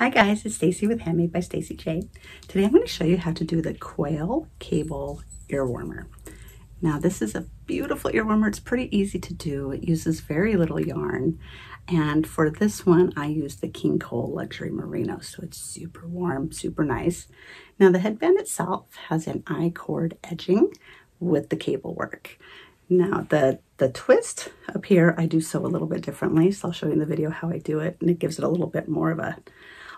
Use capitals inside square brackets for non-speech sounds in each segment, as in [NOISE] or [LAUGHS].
Hi guys, it's Stacy with Handmade by Stacy J. Today I'm going to show you how to do the quail cable ear warmer. Now this is a beautiful ear warmer. It's pretty easy to do. It uses very little yarn. And for this one, I used the King Cole Luxury Merino. So it's super warm, super nice. Now the headband itself has an I-cord edging with the cable work. Now the, the twist up here, I do sew a little bit differently. So I'll show you in the video how I do it. And it gives it a little bit more of a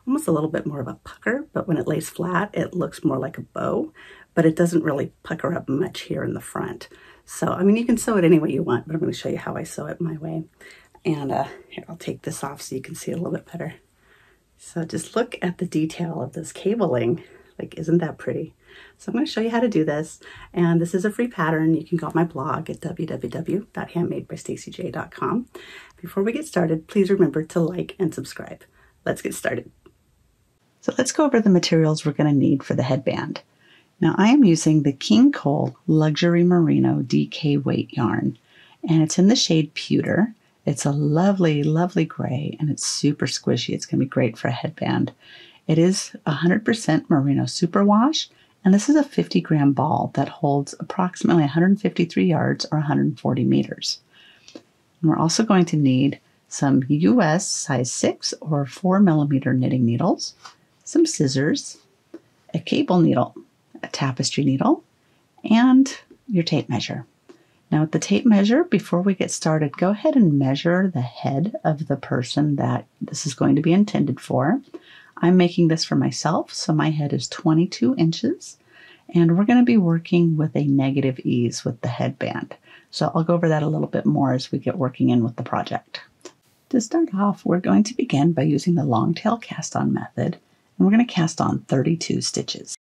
almost a little bit more of a pucker, but when it lays flat, it looks more like a bow, but it doesn't really pucker up much here in the front. So, I mean, you can sew it any way you want, but I'm going to show you how I sew it my way. And uh, here, I'll take this off so you can see it a little bit better. So just look at the detail of this cabling. Like, isn't that pretty? So I'm going to show you how to do this. And this is a free pattern. You can go on my blog at www.handmadebystacyj.com. Before we get started, please remember to like and subscribe. Let's get started. So let's go over the materials we're going to need for the headband. Now I am using the King Cole Luxury Merino DK weight yarn and it's in the shade Pewter. It's a lovely, lovely gray and it's super squishy. It's going to be great for a headband. It is 100% merino superwash and this is a 50 gram ball that holds approximately 153 yards or 140 meters. And we're also going to need some US size 6 or 4 millimeter knitting needles, some scissors, a cable needle, a tapestry needle, and your tape measure. Now, with the tape measure, before we get started, go ahead and measure the head of the person that this is going to be intended for. I'm making this for myself, so my head is 22 inches, and we're going to be working with a negative ease with the headband. So I'll go over that a little bit more as we get working in with the project. To start off, we're going to begin by using the long tail cast on method and we're going to cast on 32 stitches.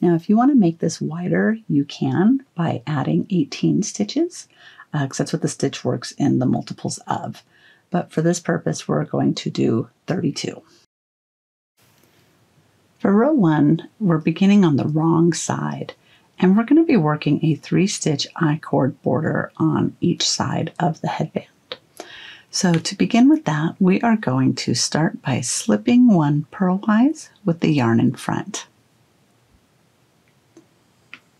Now, if you want to make this wider, you can by adding 18 stitches, because uh, that's what the stitch works in the multiples of. But for this purpose, we're going to do 32. For row one, we're beginning on the wrong side, and we're going to be working a three stitch I-cord border on each side of the headband. So to begin with that, we are going to start by slipping one purlwise with the yarn in front.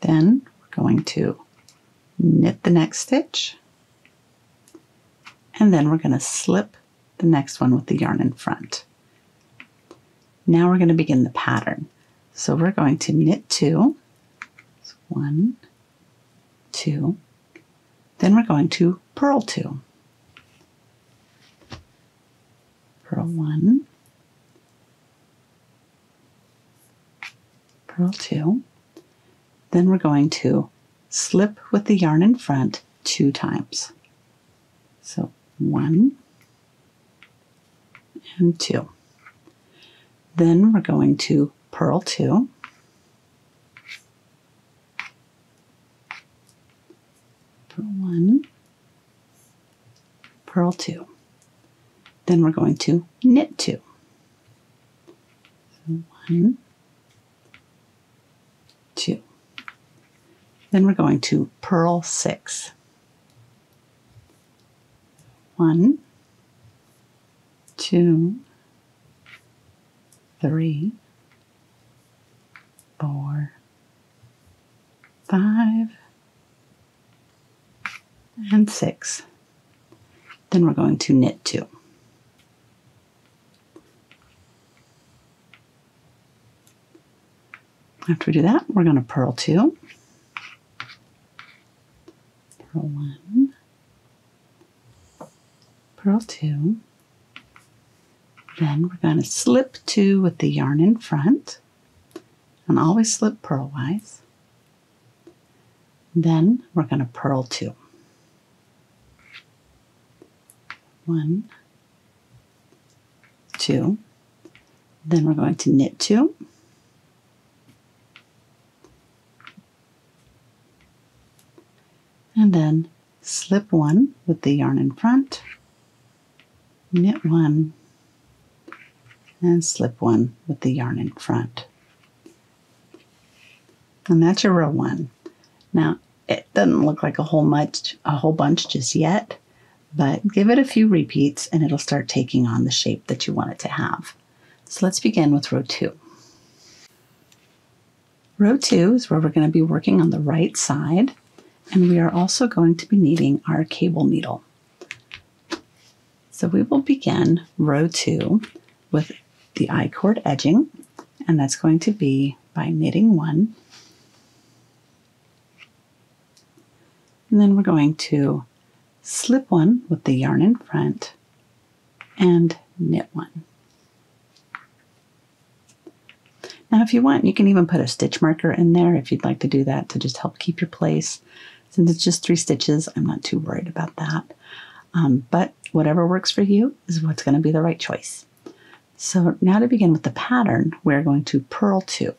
Then we're going to knit the next stitch, and then we're going to slip the next one with the yarn in front. Now we're going to begin the pattern. So we're going to knit two, so one, two, then we're going to purl two. Purl one, purl two. Then we're going to slip with the yarn in front two times. So one and two. Then we're going to purl two. Purl one, purl two. Then we're going to knit two. One, two. Then we're going to purl six. One, two, three, four, five, and six. Then we're going to knit two. After we do that, we're going to purl two, purl one, purl two, then we're going to slip two with the yarn in front, and always slip purlwise. Then we're going to purl two. One, two, then we're going to knit two, and then slip one with the yarn in front, knit one, and slip one with the yarn in front. And that's your row one. Now, it doesn't look like a whole much, a whole bunch just yet, but give it a few repeats and it'll start taking on the shape that you want it to have. So let's begin with row two. Row two is where we're going to be working on the right side, and we are also going to be needing our cable needle. So we will begin row two with the I-cord edging, and that's going to be by knitting one, and then we're going to slip one with the yarn in front and knit one. Now, if you want, you can even put a stitch marker in there if you'd like to do that to just help keep your place. Since it's just three stitches, I'm not too worried about that. Um, but whatever works for you is what's going to be the right choice. So now to begin with the pattern, we're going to purl two.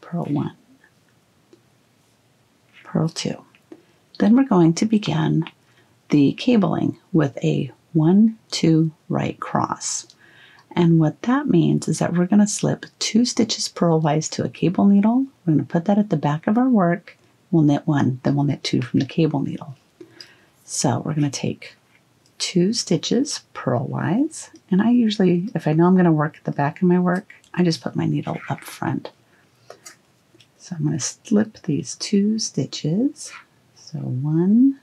Purl one, purl two. Then we're going to begin the cabling with a one, two, right cross. And what that means is that we're going to slip two stitches purlwise to a cable needle. We're going to put that at the back of our work. We'll knit one, then we'll knit two from the cable needle. So we're going to take two stitches purlwise. And I usually, if I know I'm going to work at the back of my work, I just put my needle up front. So I'm going to slip these two stitches. So one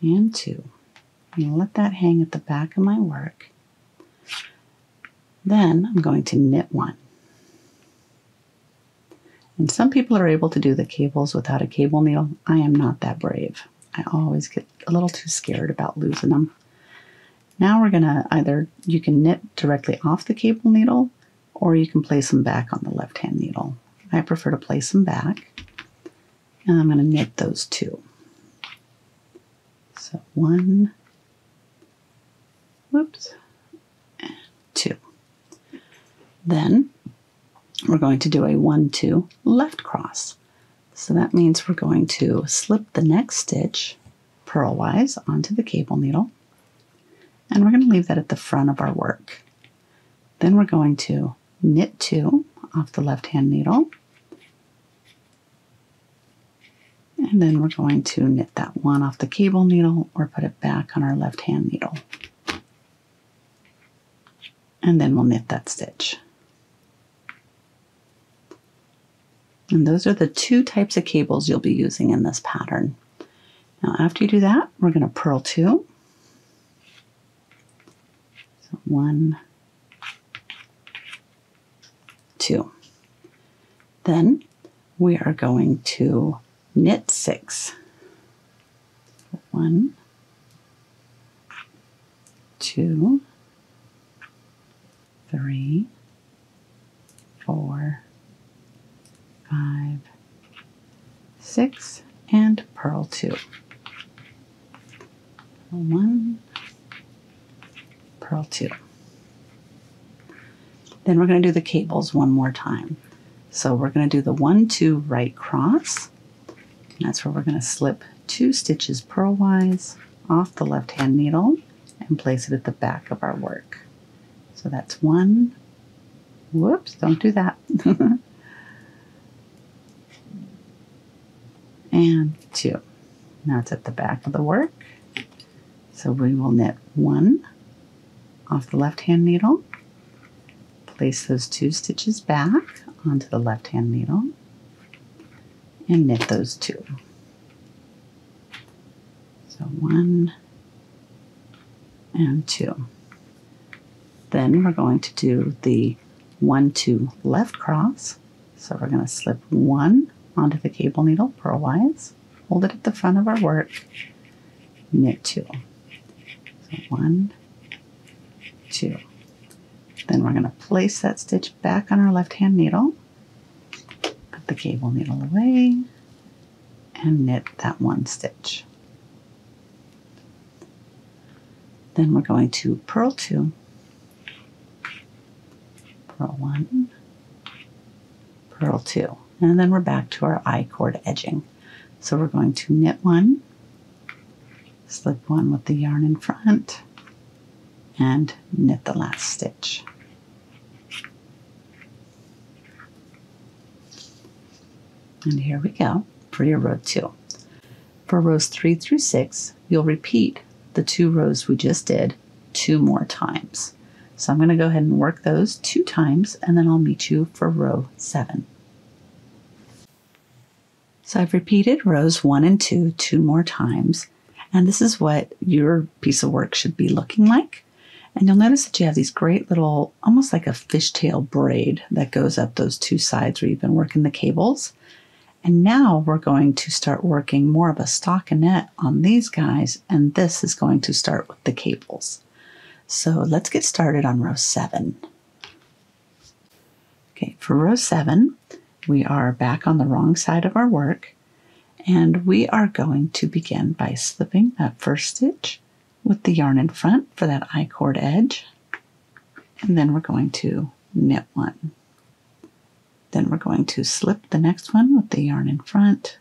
and two. I'm going to let that hang at the back of my work. Then I'm going to knit one. And some people are able to do the cables without a cable needle. I am not that brave. I always get a little too scared about losing them. Now we're going to either, you can knit directly off the cable needle or you can place them back on the left hand needle. I prefer to place them back. And I'm going to knit those two. So one, whoops, and two. Then we're going to do a one, two left cross. So that means we're going to slip the next stitch purlwise onto the cable needle. And we're going to leave that at the front of our work. Then we're going to knit two off the left hand needle. And then we're going to knit that one off the cable needle or put it back on our left hand needle. And then we'll knit that stitch. And those are the two types of cables you'll be using in this pattern. Now after you do that, we're going to purl two. So one, two. Then we are going to knit six. One, two, three, four, five, six, and purl two. One, purl two. Then we're going to do the cables one more time. So we're going to do the one, two, right cross. And that's where we're going to slip two stitches purlwise off the left hand needle and place it at the back of our work. So that's one, whoops, don't do that. [LAUGHS] and two. It's at the back of the work. So we will knit one off the left hand needle, place those two stitches back onto the left hand needle, and knit those two. So one and two. Then we're going to do the one, two left cross. So we're going to slip one onto the cable needle purlwise, hold it at the front of our work, knit two. So one, two. Then we're going to place that stitch back on our left hand needle, put the cable needle away, and knit that one stitch. Then we're going to purl two, purl one, purl two. And then we're back to our I-cord edging. So we're going to knit one, slip one with the yarn in front, and knit the last stitch. And here we go for your row two. For rows three through six, you'll repeat the two rows we just did two more times. So I'm going to go ahead and work those two times and then I'll meet you for row seven. So I've repeated rows one and two two more times and this is what your piece of work should be looking like. And you'll notice that you have these great little, almost like a fishtail braid that goes up those two sides where you've been working the cables. And now we're going to start working more of a stockinette on these guys, and this is going to start with the cables. So let's get started on row seven. Okay, for row seven, we are back on the wrong side of our work, and we are going to begin by slipping that first stitch with the yarn in front for that I-cord edge, and then we're going to knit one. Then we're going to slip the next one with the yarn in front,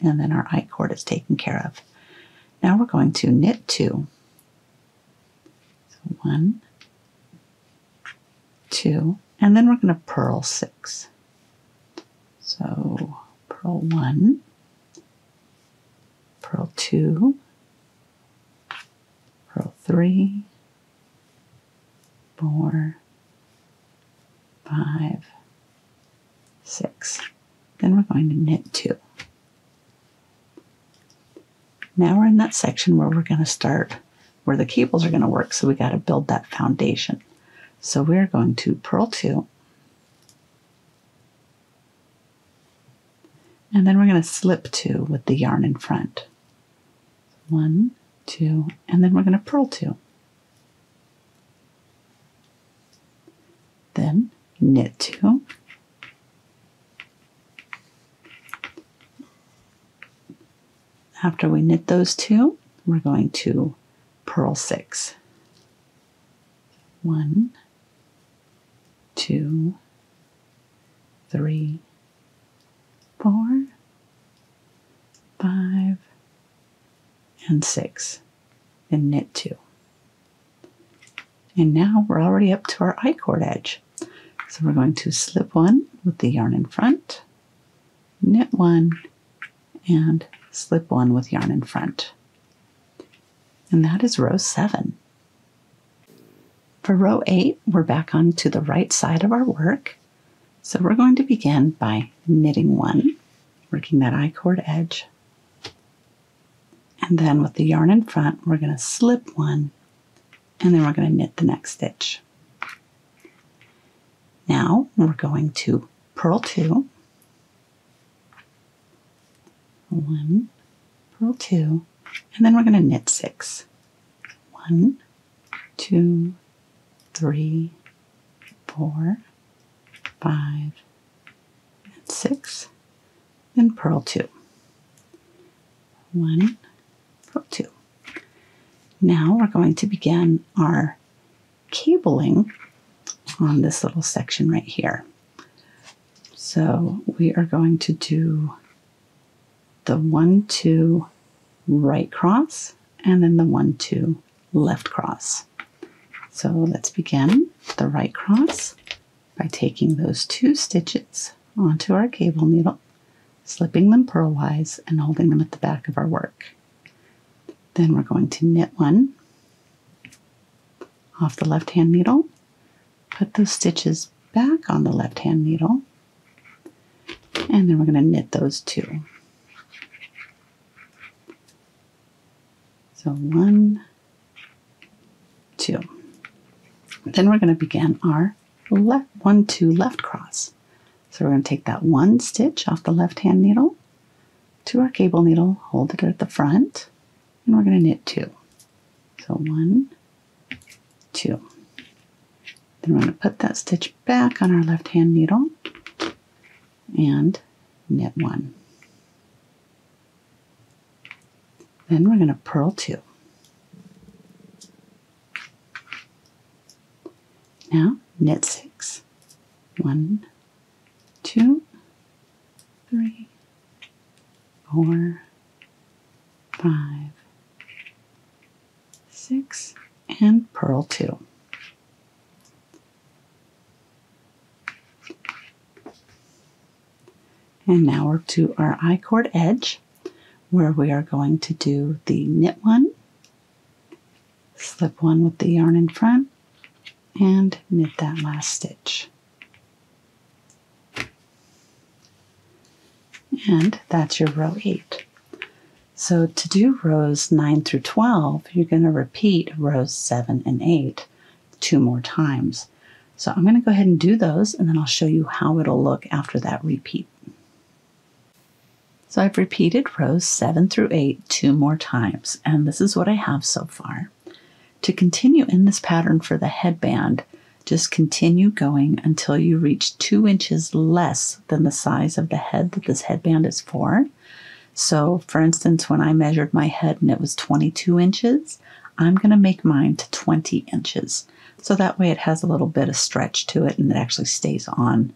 and then our I-cord is taken care of. Now we're going to knit two. So one, two, and then we're going to purl six. So purl one, purl two, purl three, four, five, six. Then we're going to knit two. Now we're in that section where we're going to start where the cables are going to work. So we got to build that foundation. So we're going to purl two. And then we're going to slip two with the yarn in front. One, two, and then we're going to purl two. Then knit two. After we knit those two, we're going to purl six. One, two, three, four, five, and six, and knit two. And now we're already up to our I-cord edge. So we're going to slip one with the yarn in front, knit one, and slip one with yarn in front. And that is row seven. For row eight, we're back onto the right side of our work. So we're going to begin by knitting one, working that I-cord edge. And then with the yarn in front, we're going to slip one, and then we're going to knit the next stitch. Now we're going to purl two, one, purl two, and then we're going to knit six. One, two, three, four, five, and six. Then purl two. One, two. Now we're going to begin our cabling on this little section right here. So we are going to do the one, two, right cross, and then the one, two, left cross. So let's begin the right cross by taking those two stitches onto our cable needle, slipping them purlwise and holding them at the back of our work. Then we're going to knit one off the left hand needle, put those stitches back on the left hand needle, and then we're going to knit those two. So one, two. Then we're going to begin our left one, two left cross. So we're going to take that one stitch off the left hand needle to our cable needle, hold it at the front, and we're going to knit two. So one, two. Then we're going to put that stitch back on our left hand needle and knit one. Then we're going to purl two. Now knit six. One, two, three, four, five, six, and purl two. And now we're to our I-cord edge where we are going to do the knit one, slip one with the yarn in front and knit that last stitch. And that's your row 8. So to do rows 9 through 12, you're going to repeat rows 7 and 8 two more times. So I'm going to go ahead and do those and then I'll show you how it'll look after that repeat. So I've repeated rows 7 through 8 two more times and this is what I have so far. To continue in this pattern for the headband, just continue going until you reach two inches less than the size of the head that this headband is for. So, for instance, when I measured my head and it was 22 inches, I'm going to make mine to 20 inches. So that way it has a little bit of stretch to it and it actually stays on.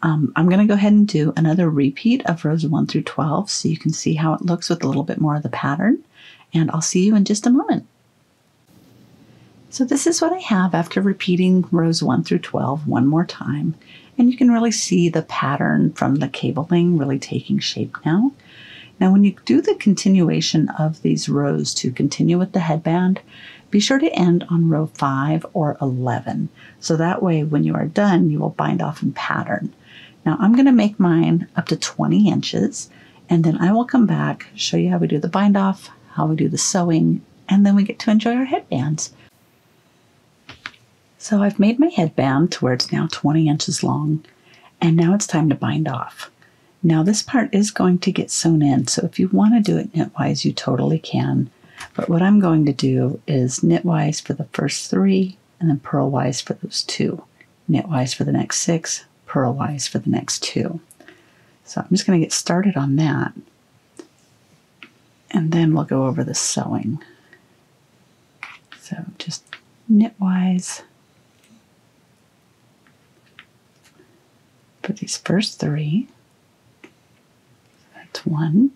Um, I'm going to go ahead and do another repeat of rows 1 through 12 so you can see how it looks with a little bit more of the pattern. And I'll see you in just a moment. So this is what I have after repeating rows 1 through 12 one more time. And you can really see the pattern from the cabling really taking shape now. Now when you do the continuation of these rows to continue with the headband, be sure to end on row 5 or 11. So that way when you are done, you will bind off in pattern. Now I'm going to make mine up to 20 inches and then I will come back, show you how we do the bind off, how we do the sewing, and then we get to enjoy our headbands. So I've made my headband to where it's now 20 inches long, and now it's time to bind off. Now this part is going to get sewn in, so if you want to do it knitwise, you totally can. But what I'm going to do is knitwise for the first three, and then purlwise for those two. Knitwise for the next six, purlwise for the next two. So I'm just going to get started on that. And then we'll go over the sewing. So just knitwise for these first three. One,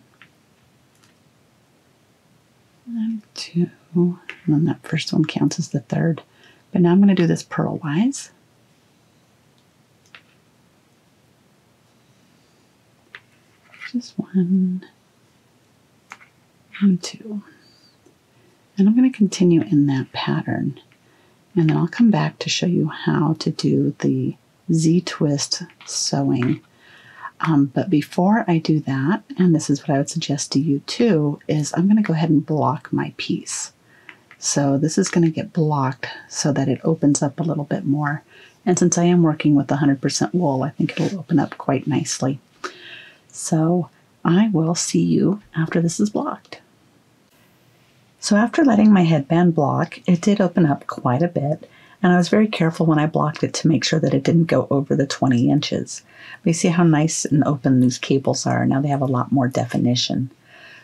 and two, and then that first one counts as the third. But now I'm going to do this purlwise. Just one and two. And I'm going to continue in that pattern. And then I'll come back to show you how to do the Z-twist sewing. Um, but before I do that, and this is what I would suggest to you too, is I'm going to go ahead and block my piece. So this is going to get blocked so that it opens up a little bit more. And since I am working with 100% wool, I think it'll open up quite nicely. So I will see you after this is blocked. So after letting my headband block, it did open up quite a bit and I was very careful when I blocked it to make sure that it didn't go over the 20 inches. But you see how nice and open these cables are. Now they have a lot more definition.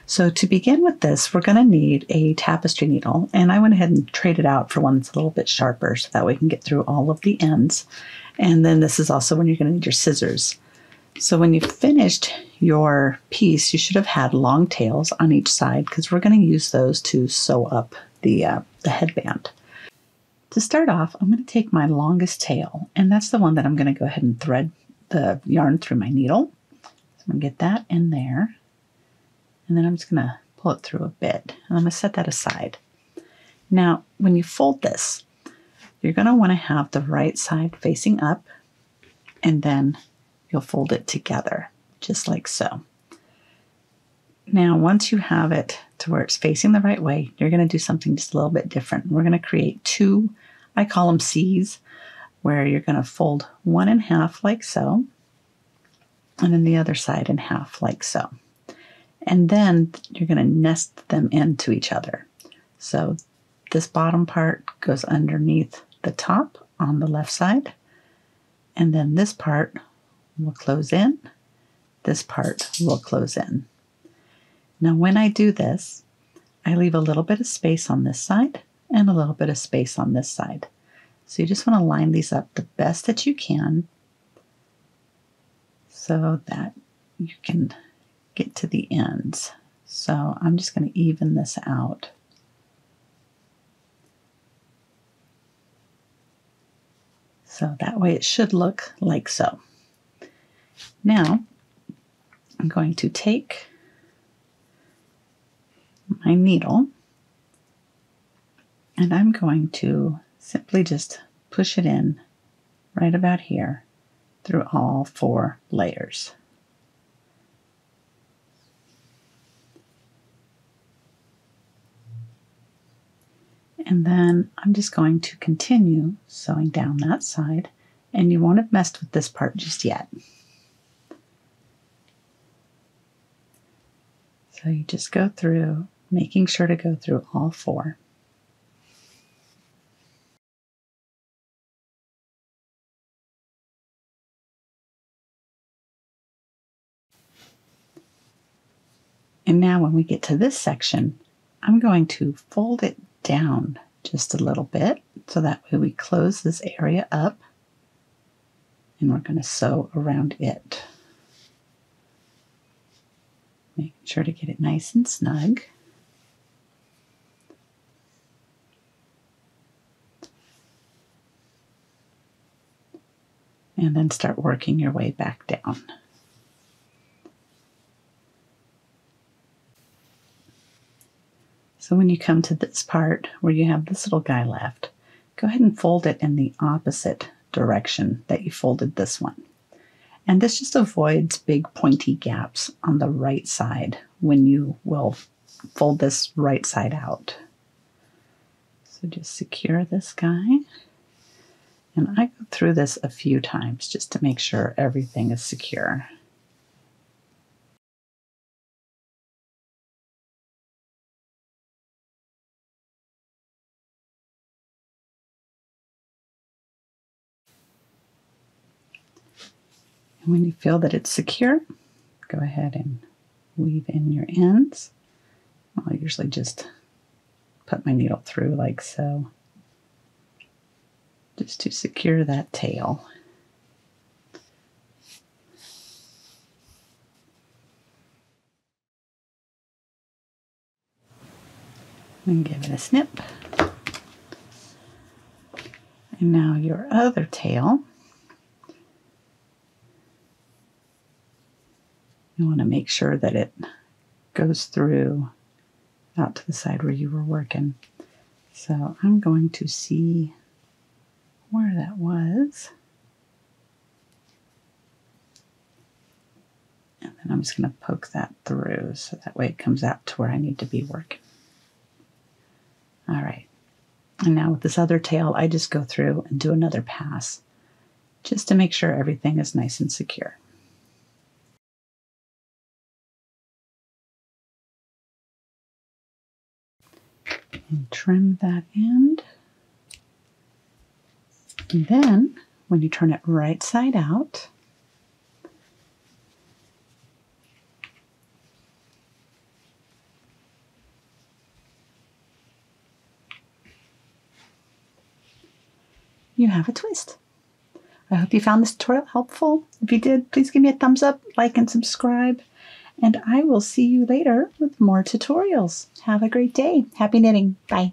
So to begin with this, we're going to need a tapestry needle, and I went ahead and traded out for one that's a little bit sharper so that we can get through all of the ends. And then this is also when you're going to need your scissors. So when you've finished your piece, you should have had long tails on each side because we're going to use those to sew up the, uh, the headband. To start off, I'm going to take my longest tail, and that's the one that I'm going to go ahead and thread the yarn through my needle. So I'm going to get that in there, and then I'm just going to pull it through a bit, and I'm going to set that aside. Now, when you fold this, you're going to want to have the right side facing up, and then you'll fold it together, just like so. Now, once you have it to where it's facing the right way, you're going to do something just a little bit different. We're going to create two I call them C's, where you're going to fold one in half like so, and then the other side in half like so. And then you're going to nest them into each other. So this bottom part goes underneath the top on the left side, and then this part will close in, this part will close in. Now, when I do this, I leave a little bit of space on this side and a little bit of space on this side. So you just want to line these up the best that you can so that you can get to the ends. So I'm just going to even this out. So that way it should look like so. Now I'm going to take my needle And I'm going to simply just push it in right about here through all four layers. And then I'm just going to continue sewing down that side and you won't have messed with this part just yet. So you just go through, making sure to go through all four. And now when we get to this section, I'm going to fold it down just a little bit so that way we close this area up and we're going to sew around it. Making sure to get it nice and snug. And then start working your way back down. So when you come to this part where you have this little guy left, go ahead and fold it in the opposite direction that you folded this one. And this just avoids big pointy gaps on the right side when you will fold this right side out. So just secure this guy. And I go through this a few times just to make sure everything is secure. And when you feel that it's secure, go ahead and weave in your ends. I'll usually just put my needle through like so, just to secure that tail. And give it a snip. And now your other tail. You want to make sure that it goes through out to the side where you were working. So I'm going to see where that was. And then I'm just going to poke that through so that way it comes out to where I need to be working. All right. And now with this other tail, I just go through and do another pass just to make sure everything is nice and secure. and trim that end. Then when you turn it right side out, you have a twist. I hope you found this tutorial helpful. If you did, please give me a thumbs up, like, and subscribe and I will see you later with more tutorials. Have a great day. Happy knitting. Bye.